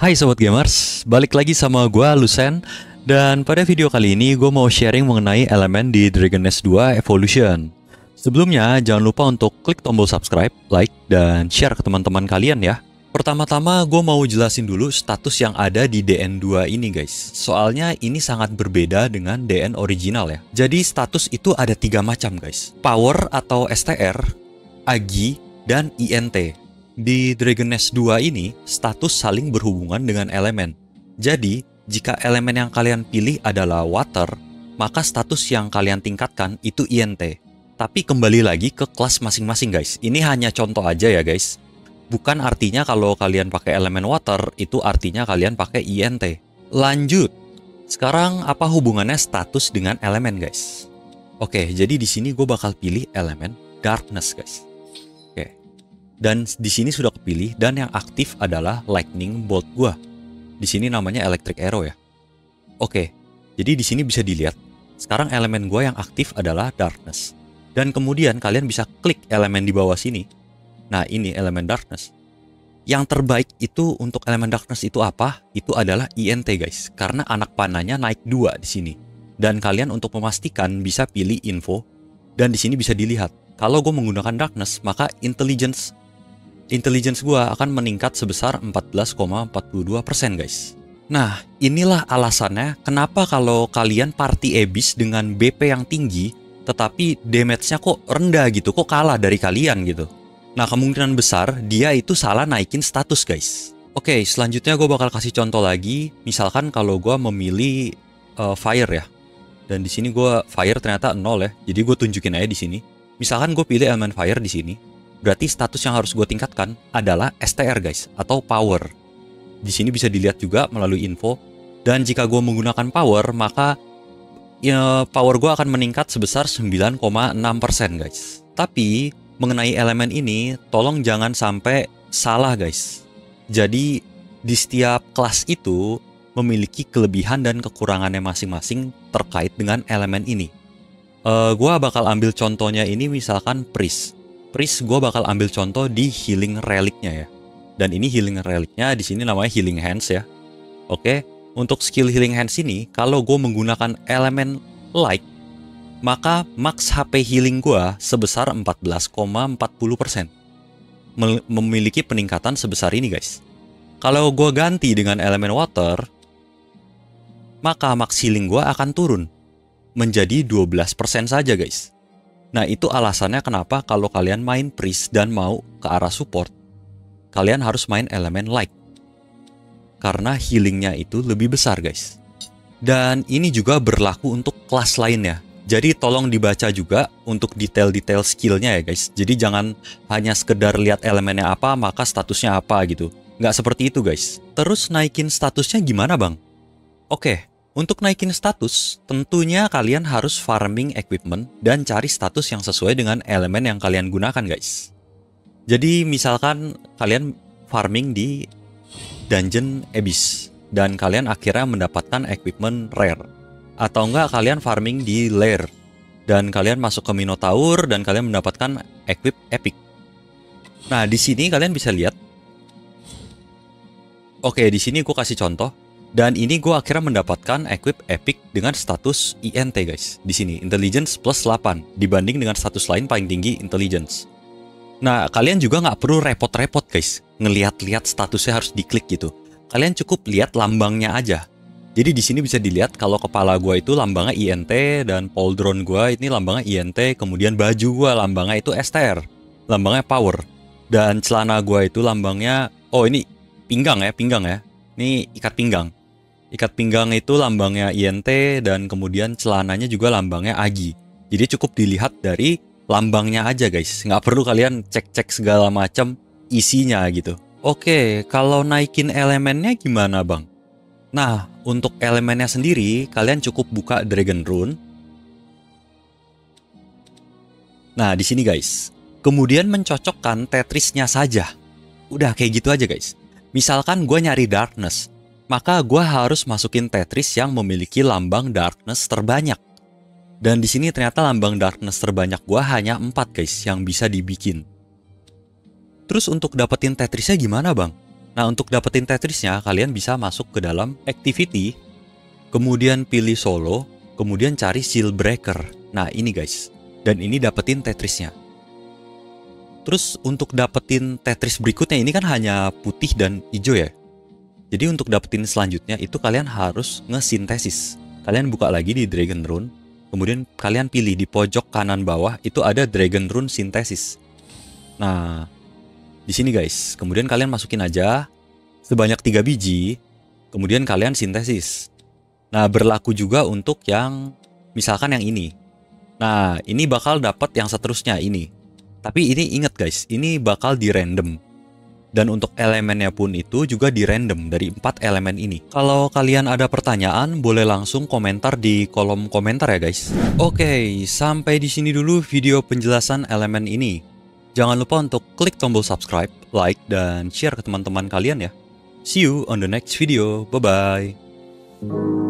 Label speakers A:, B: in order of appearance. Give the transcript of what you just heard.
A: Hai Sobat Gamers, balik lagi sama gue Lusen. Dan pada video kali ini gue mau sharing mengenai elemen di Dragon Nest 2 Evolution. Sebelumnya jangan lupa untuk klik tombol subscribe, like, dan share ke teman-teman kalian ya. Pertama-tama gue mau jelasin dulu status yang ada di DN2 ini guys. Soalnya ini sangat berbeda dengan DN original ya. Jadi status itu ada tiga macam guys. Power atau STR, AGI, dan INT di Dragon Nest 2 ini, status saling berhubungan dengan elemen. Jadi, jika elemen yang kalian pilih adalah water, maka status yang kalian tingkatkan itu INT. Tapi kembali lagi ke kelas masing-masing guys. Ini hanya contoh aja ya guys. Bukan artinya kalau kalian pakai elemen water, itu artinya kalian pakai INT. Lanjut. Sekarang apa hubungannya status dengan elemen guys? Oke, jadi di sini gue bakal pilih elemen darkness guys. Dan di sini sudah kepilih dan yang aktif adalah lightning bolt gua. Di sini namanya electric arrow ya. Oke, jadi di sini bisa dilihat. Sekarang elemen gua yang aktif adalah darkness. Dan kemudian kalian bisa klik elemen di bawah sini. Nah, ini elemen darkness. Yang terbaik itu untuk elemen darkness itu apa? Itu adalah INT guys, karena anak panahnya naik dua di sini. Dan kalian untuk memastikan bisa pilih info dan di sini bisa dilihat. Kalau gue menggunakan darkness, maka intelligence intelligence gue akan meningkat sebesar 14,42% guys. Nah, inilah alasannya kenapa kalau kalian party Abyss dengan BP yang tinggi, tetapi damage-nya kok rendah gitu, kok kalah dari kalian gitu. Nah, kemungkinan besar dia itu salah naikin status guys. Oke, selanjutnya gue bakal kasih contoh lagi. Misalkan kalau gue memilih uh, fire ya, dan di sini gue fire ternyata nol ya, jadi gue tunjukin aja di sini. Misalkan gue pilih elemen fire di sini, Berarti status yang harus gue tingkatkan adalah STR guys, atau power. Di sini bisa dilihat juga melalui info. Dan jika gue menggunakan power, maka ya, power gue akan meningkat sebesar 9,6% guys. Tapi mengenai elemen ini, tolong jangan sampai salah guys. Jadi di setiap kelas itu memiliki kelebihan dan kekurangannya masing-masing terkait dengan elemen ini. Uh, gua bakal ambil contohnya ini misalkan Priest. Priest gue bakal ambil contoh di healing reliknya ya. Dan ini healing reliknya di sini namanya healing hands ya. Oke, untuk skill healing hands ini kalau gue menggunakan elemen light maka max HP healing gue sebesar 14,40%. Memiliki peningkatan sebesar ini guys. Kalau gue ganti dengan elemen water, maka max healing gue akan turun menjadi 12% saja guys. Nah itu alasannya kenapa kalau kalian main priest dan mau ke arah support, kalian harus main elemen light. Karena healingnya itu lebih besar guys. Dan ini juga berlaku untuk kelas lainnya. Jadi tolong dibaca juga untuk detail-detail skillnya ya guys. Jadi jangan hanya sekedar lihat elemennya apa maka statusnya apa gitu. Nggak seperti itu guys. Terus naikin statusnya gimana bang? Oke, untuk naikin status, tentunya kalian harus farming equipment dan cari status yang sesuai dengan elemen yang kalian gunakan guys. Jadi misalkan kalian farming di Dungeon Abyss dan kalian akhirnya mendapatkan equipment rare. Atau enggak kalian farming di Lair dan kalian masuk ke Minotaur dan kalian mendapatkan equip epic. Nah, di sini kalian bisa lihat Oke, di sini gue kasih contoh dan ini gue akhirnya mendapatkan equip epic dengan status INT guys. Di sini intelligence plus 8 dibanding dengan status lain paling tinggi intelligence. Nah kalian juga nggak perlu repot-repot guys ngelihat-lihat statusnya harus diklik gitu. Kalian cukup lihat lambangnya aja. Jadi di sini bisa dilihat kalau kepala gue itu lambangnya INT dan pauldron gue ini lambangnya INT, kemudian baju gue lambangnya itu STR, lambangnya power. Dan celana gue itu lambangnya, oh ini pinggang ya, pinggang ya. Ini ikat pinggang. Ikat pinggang itu lambangnya INT dan kemudian celananya juga lambangnya AGI. Jadi cukup dilihat dari lambangnya aja guys. Nggak perlu kalian cek-cek segala macam isinya gitu. Oke, kalau naikin elemennya gimana bang? Nah, untuk elemennya sendiri, kalian cukup buka Dragon Rune. Nah, di sini guys. Kemudian mencocokkan Tetrisnya saja. Udah kayak gitu aja guys. Misalkan gue nyari Darkness maka gue harus masukin Tetris yang memiliki lambang darkness terbanyak. Dan di sini ternyata lambang darkness terbanyak gue hanya 4 guys yang bisa dibikin. Terus untuk dapetin Tetrisnya gimana bang? Nah, untuk dapetin Tetrisnya, kalian bisa masuk ke dalam Activity, kemudian pilih Solo, kemudian cari Seal Breaker. Nah, ini guys. Dan ini dapetin Tetrisnya. Terus untuk dapetin Tetris berikutnya ini kan hanya putih dan hijau ya. Jadi untuk dapetin selanjutnya itu kalian harus ngesintesis. Kalian buka lagi di Dragon Rune, kemudian kalian pilih di pojok kanan bawah itu ada Dragon Rune Synthesis. Nah, di sini guys. Kemudian kalian masukin aja sebanyak 3 biji, kemudian kalian sintesis. Nah, berlaku juga untuk yang misalkan yang ini. Nah, ini bakal dapat yang seterusnya ini. Tapi ini ingat guys, ini bakal di random. Dan untuk elemennya pun itu juga di random dari empat elemen ini. Kalau kalian ada pertanyaan, boleh langsung komentar di kolom komentar ya guys. Oke, sampai di sini dulu video penjelasan elemen ini. Jangan lupa untuk klik tombol subscribe, like, dan share ke teman-teman kalian ya. See you on the next video. Bye-bye.